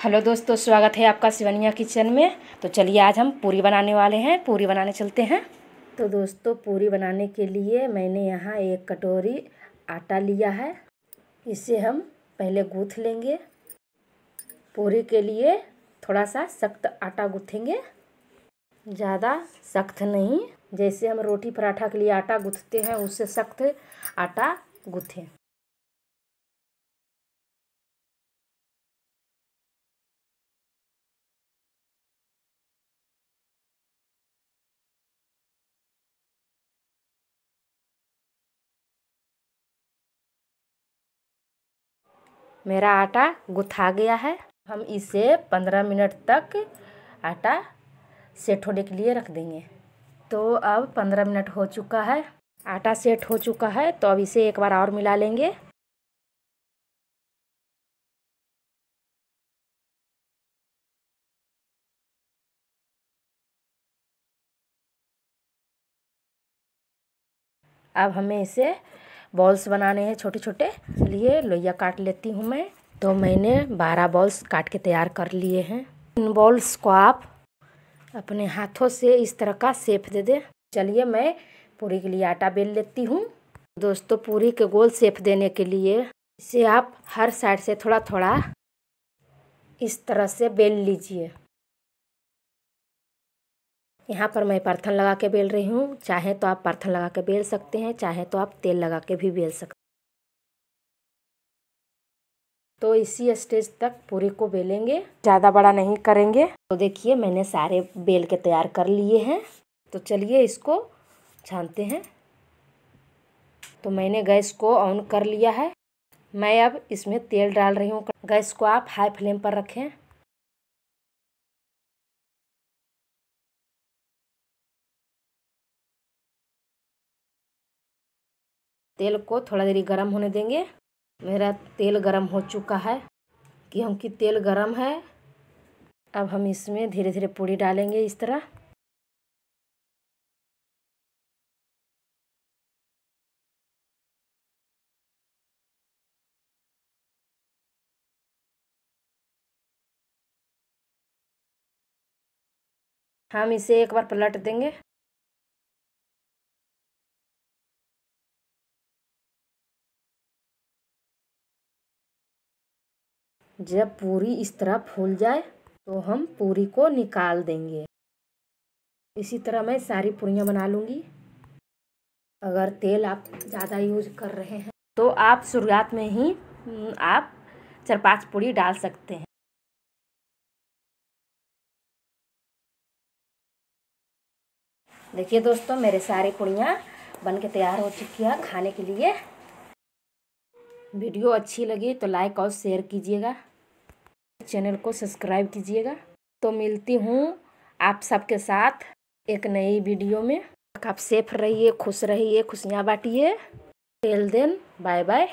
Hello दोस्तों, स्वागत है आपका शिवनिया किचन में। तो चलिए आज हम पूरी बनाने वाले हैं। पूरी बनाने चलते हैं। तो दोस्तों, पूरी बनाने के लिए मैंने यहाँ एक कटोरी आटा लिया है। इसे हम पहले गूँथ लेंगे। पूरी के लिए थोड़ा सा सख्त आटा गूँथेंगे। ज़्यादा सख्त नहीं, जैसे हम रोटी पराठा के लिए आटा गूँथते हैं, उससे सख्त आटा गूँथें। मेरा आटा गुथा गया है। हम इसे पंद्रह मिनट तक आटा सेट होने के लिए रख देंगे। तो अब पंद्रह मिनट हो चुका है। आटा सेट हो चुका है तो अब इसे एक बार और मिला लेंगे। अब हमें इसे बॉल्स बनाने हैं छोटे छोटे चलिए लोहिया काट लेती हूँ मैं। तो मैंने बारह बॉल्स काट के तैयार कर लिए हैं। इन बॉल्स को आप अपने हाथों से इस तरह का सेप दे दे। चलिए मैं पूरी के लिए आटा बेल लेती हूँ। दोस्तों, पूरी के गोल सेप देने के लिए इसे आप हर साइड से थोड़ा थोड़ा इस तरह से बेल लीजिए। यहाँ पर मैं परथन लगा के बेल रही हूँ। चाहे तो आप परथन लगा के बेल सकते हैं, चाहे तो आप तेल लगा के भी बेल सकते तो इसी स्टेज तक पूरी को बेलेंगे। ज़्यादा बड़ा नहीं करेंगे। तो देखिए, मैंने सारे बेल के तैयार कर लिए हैं। तो चलिए इसको छानते हैं। तो मैंने गैस को ऑन कर लिया है। मैं अब इसमें तेल डाल रही हूँ। गैस को आप हाई फ्लेम पर रखें। तेल को थोड़ा देरी गर्म होने देंगे। मेरा तेल गर्म हो चुका है। क्योंकि तेल गर्म है। अब हम इसमें धीरे धीरे पूड़ी डालेंगे इस तरह। हम इसे एक बार पलट देंगे। जब पूरी इस तरह फूल जाए तो हम पूरी को निकाल देंगे। इसी तरह मैं सारी पूरियाँ बना लूँगी। अगर तेल आप ज़्यादा यूज़ कर रहे हैं तो आप शुरुआत में ही आप चार पाँच पूरी डाल सकते हैं। देखिए दोस्तों, मेरे सारे पूड़ियाँ बन के तैयार हो चुकी है खाने के लिए। वीडियो अच्छी लगी तो लाइक और शेयर कीजिएगा। चैनल को सब्सक्राइब कीजिएगा। तो मिलती हूँ आप सबके साथ एक नई वीडियो में। आप सेफ़ रहिए, खुश रहिए, खुशियाँ बांटिए। Till then bye bye